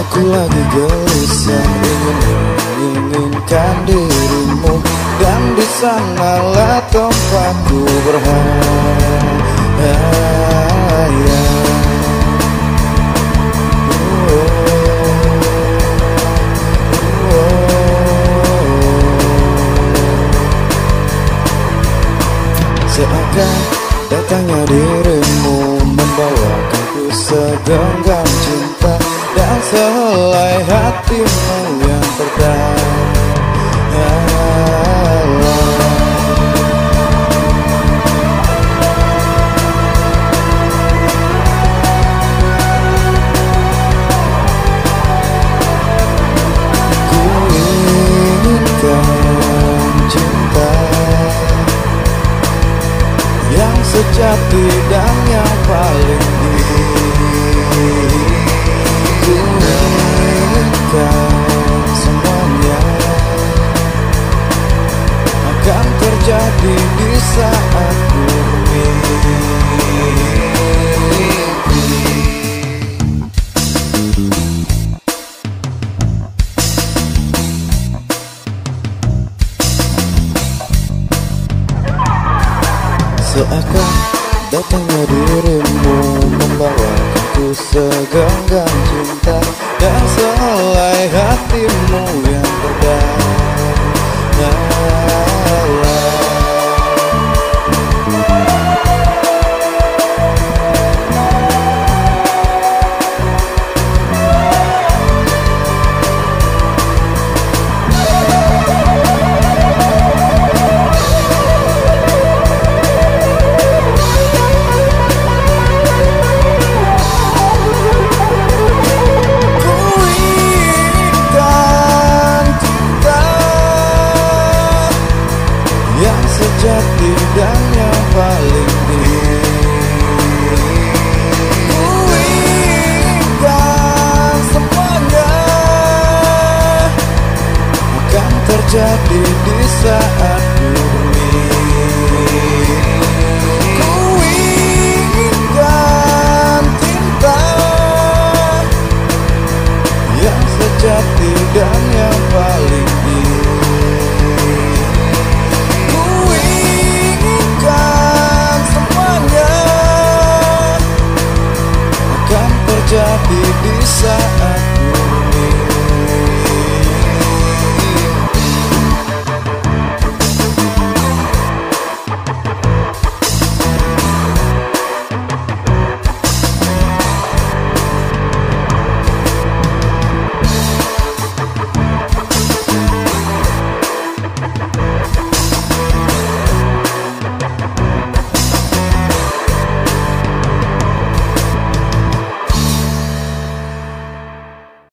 Aku lagi gelisah ingin menginginkan dirimu Dan di sanalah tempatku berharap. Seakan datangnya dirimu membawakanku segenggam dan sehelai hatimu yang yang sejati dan yang paling terjadi di saat. Seakan datangnya dirimu membawaku segenggam cinta Dan sehelai hatimu yang terdalam